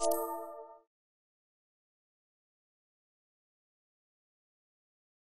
you